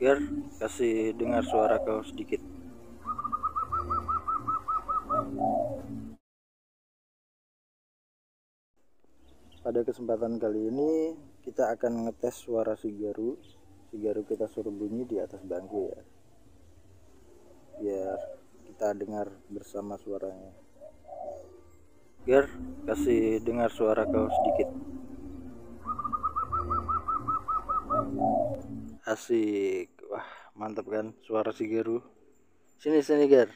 Biar kasih dengar suara kau sedikit. Pada kesempatan kali ini kita akan ngetes suara Sigaru. Sigaru kita suruh bunyi di atas bangku ya. Biar kita dengar bersama suaranya. Biar kasih dengar suara kau sedikit. Asik. Wah, mantap kan suara Sigaru. Sini sini, Gar.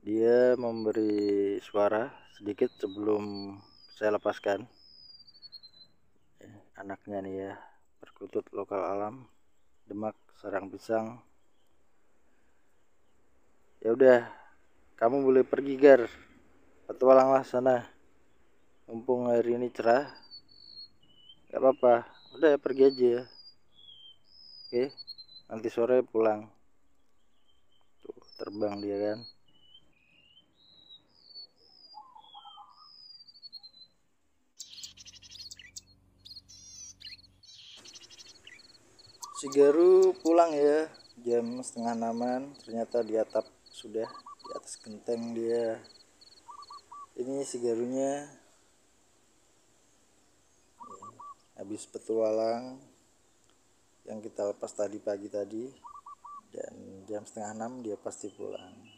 Dia memberi suara sedikit sebelum saya lepaskan anaknya nih ya perkutut lokal alam Demak sarang pisang ya udah kamu boleh pergi gar petualanglah sana mumpung hari ini cerah nggak apa-apa udah pergi aja oke nanti sore pulang. Tuh terbang dia kan. Si Garu pulang ya jam setengah enaman. Ternyata di atap sudah di atas genteng dia. Ini si Garunya. Habis petualang kita lepas tadi pagi tadi dan jam setengah enam dia pasti pulang